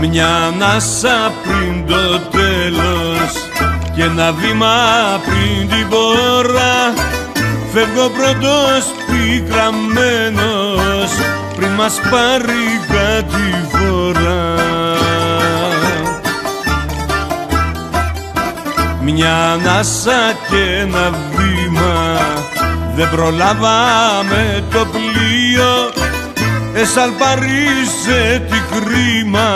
Μια ανάσα πριν το τέλος και ένα βήμα πριν την πόρα Φεύγω πρώτος πικραμένος πριν μας πάρει κάτι φορά. Μια ανάσα και ένα βήμα δεν προλάβαμε το πλοίο εσαλπαρίσε τη κρίμα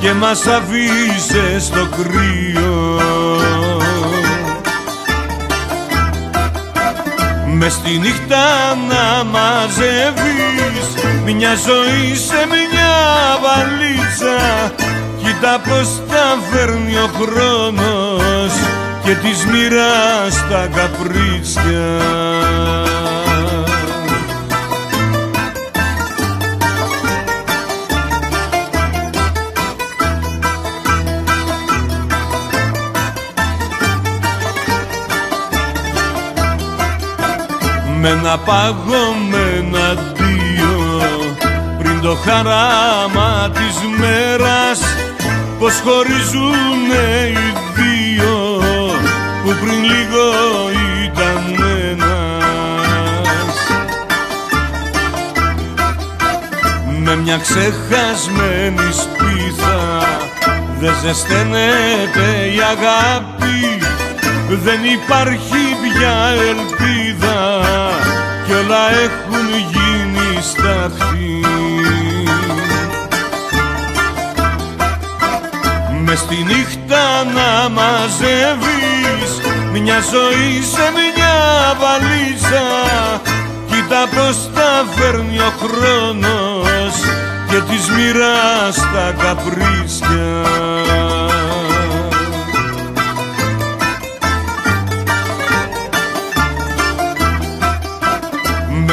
και μας αφήσε στο κρύο. Μες στη νύχτα να μαζεύεις μια ζωή σε μια βαλίτσα. Κοίτα πως τα φέρνει ο χρόνος και της μοίρας τα καπρίτσια με ένα παγωμένο αντίο πριν το χαράμα της μέρας πως χωρίζουνε οι δύο που πριν λίγο ήταν ένας. Με μια ξεχασμένη σπίθα δεν ζεσταίνεται η αγάπη δεν υπάρχει πια ελπίδα κι όλα έχουν γίνει σταθή μες στη νύχτα να μαζεύεις μια ζωή σε μια βαλίτσα. Κοίτα πως τα φέρνει ο χρόνος και της μοιράς τα καπρίσια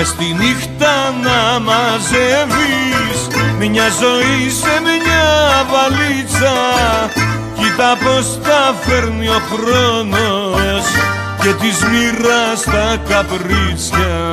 στη νύχτα να μαζεύεις μια ζωή σε μια βαλίτσα. Κοίτα πως τα φέρνει ο χρόνος και της μοίρας τα καπρίτσια